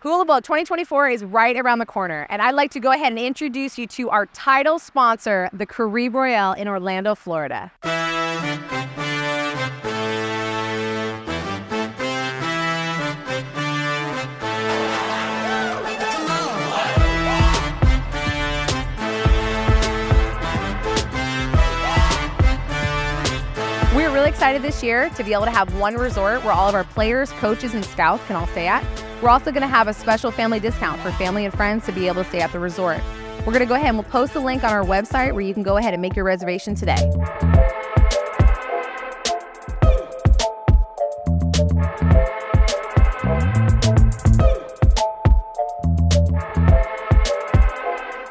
Hula Bowl 2024 is right around the corner, and I'd like to go ahead and introduce you to our title sponsor, the Caribe Royale in Orlando, Florida. We're really excited this year to be able to have one resort where all of our players, coaches, and scouts can all stay at. We're also going to have a special family discount for family and friends to be able to stay at the resort. We're going to go ahead and we'll post the link on our website where you can go ahead and make your reservation today.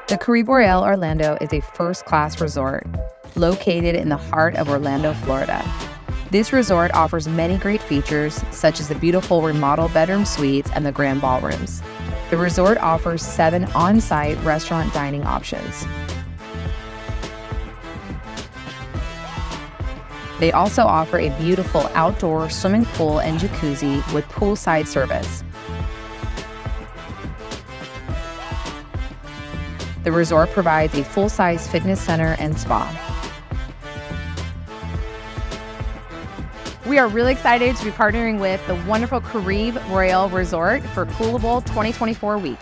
The Royale Orlando is a first class resort located in the heart of Orlando, Florida. This resort offers many great features, such as the beautiful remodeled bedroom suites and the grand ballrooms. The resort offers seven on site restaurant dining options. They also offer a beautiful outdoor swimming pool and jacuzzi with poolside service. The resort provides a full size fitness center and spa. We are really excited to be partnering with the wonderful Caribe Royale Resort for Bowl 2024 week.